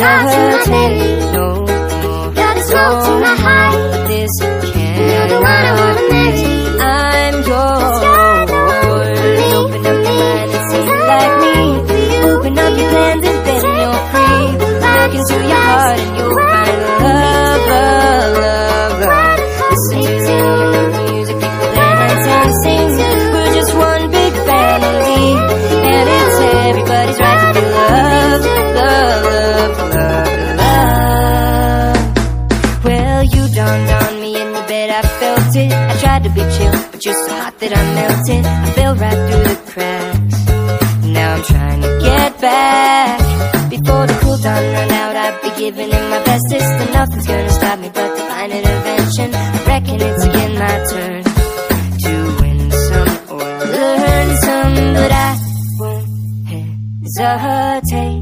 Charles and Mary. No. that I melted. I fell right through the cracks. Now I'm trying to get back. Before the cool down run out, I'd be giving it my bestest. And nothing's gonna stop me but divine intervention. I reckon it's again my turn to win some or learn some, but I won't hesitate.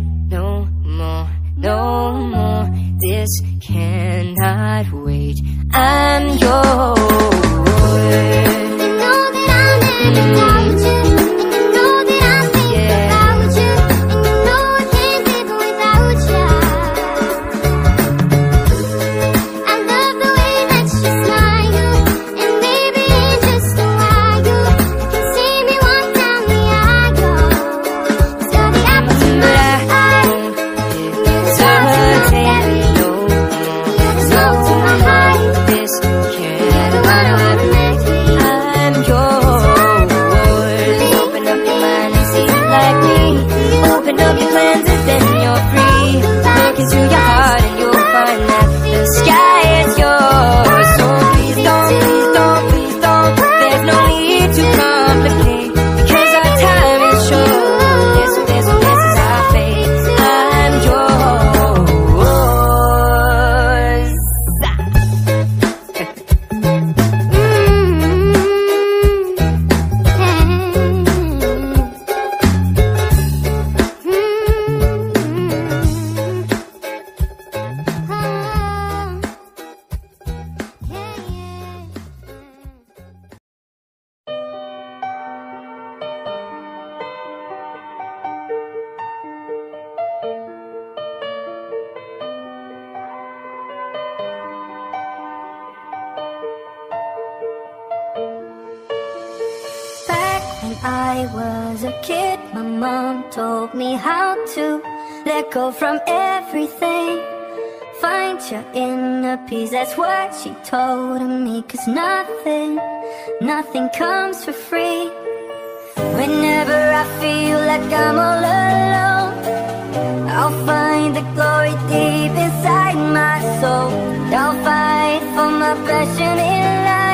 I was a kid, my mom told me how to let go from everything. Find your inner peace, that's what she told me. Cause nothing, nothing comes for free. Whenever I feel like I'm all alone, I'll find the glory deep inside my soul. I'll fight for my passion in life.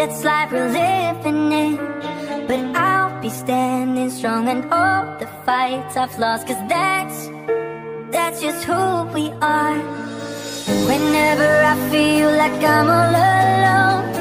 That's life we're living in But I'll be standing strong And all the fights I've lost Cause that's, that's just who we are. Whenever I feel like I'm all alone